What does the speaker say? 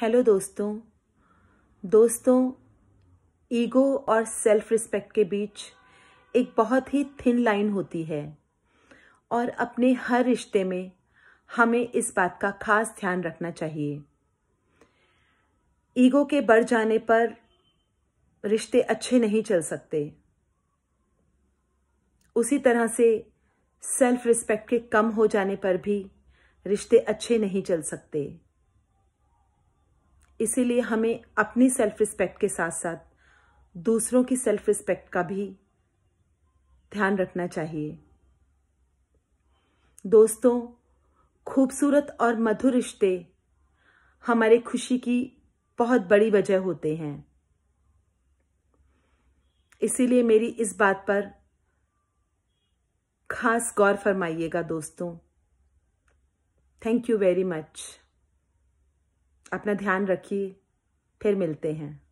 Hello दोस्तों। दोस्तों, ego और सेल्फ रिस्पेक्ट के बीच एक बहुत ही थिन लाइन होती है और अपने हर रिश्ते में हमें इस बात का खास ध्यान रखना चाहिए। ईगो के बढ़ जाने पर रिश्ते अच्छे नहीं चल सकते। उसी तरह से सेल्फ रिस्पेक्ट के कम हो जाने पर भी रिश्ते अच्छे नहीं चल सकते। इसीलिए हमें अपनी सेल्फ रिस्पेक्ट के साथ साथ दूसरों की सेल्फ रिस्पेक्ट का भी ध्यान रखना चाहिए। दोस्तों, खूबसूरत और मधुर रिश्ते हमारे खुशी की बहुत बड़ी वजह होते हैं। इसीलिए मेरी इस बात पर खास गौर फरमाइएगा दोस्तों। थैंक यू वेरी मच अपना ध्यान रखिए फिर मिलते हैं।